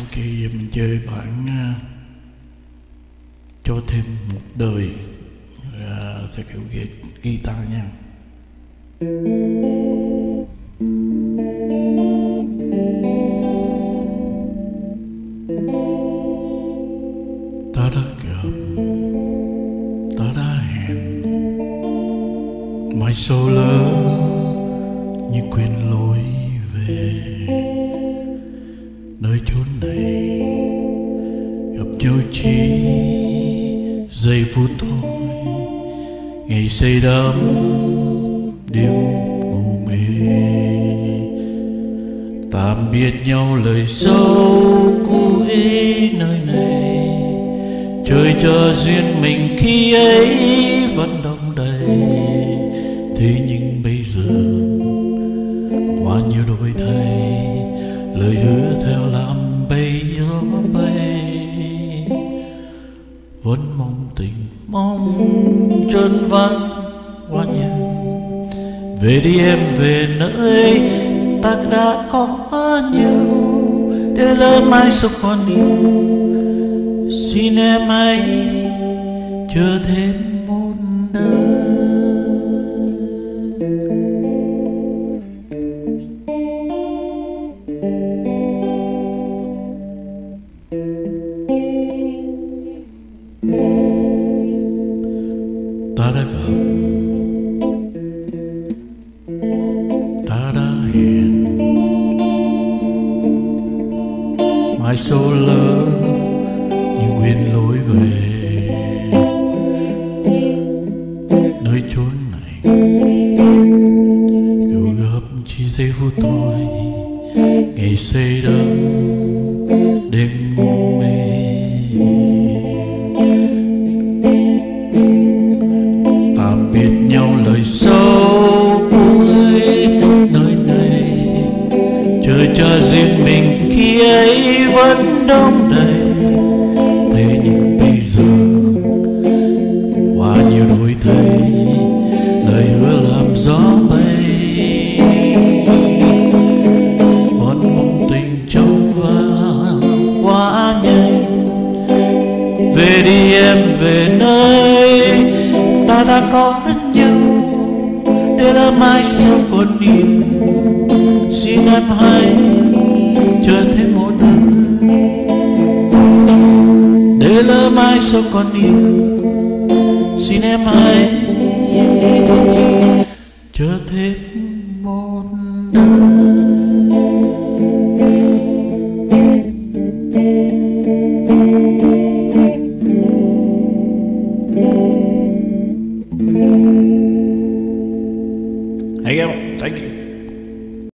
Ok, giờ mình chơi bản uh, à, cho thêm một đời uh, theo kiểu guitar nha. Ta đã gặp, ta đã hẹn, mai sau lỡ như quên lối về chốn này, gặp nhau chỉ giây phút thôi. Ngày say đắm, đêm ngủ mê. Tạm biệt nhau lời sâu cuối nơi này. Trời cho duyên mình khi ấy vẫn đông đầy. Thế nhưng vẫn mong tình, mong chân vắng qua nhà. Về đi em, về nơi ta đã có nhau để lỡ mai sau còn yêu. Xin em hãy chờ thêm. Ta đã gặp ta đã hẹn mai sau lỡ như quên lối về. Nơi chốn này gửi gấp chỉ giây phút thôi, ngày say đắm chờ cho riêng mình, khi ấy vẫn đông đầy. Thế nhưng bây giờ qua nhiều đổi thay, lời hứa làm gió bay. Vẫn mong tình trong vang quá nhanh. Về đi em, về nơi, ta đã có nhau để lỡ mai sau còn yêu xin em hãy chờ thêm một năm để lỡ mai sau còn yêu, xin em hãy chờ thêm một năm you. Thank you.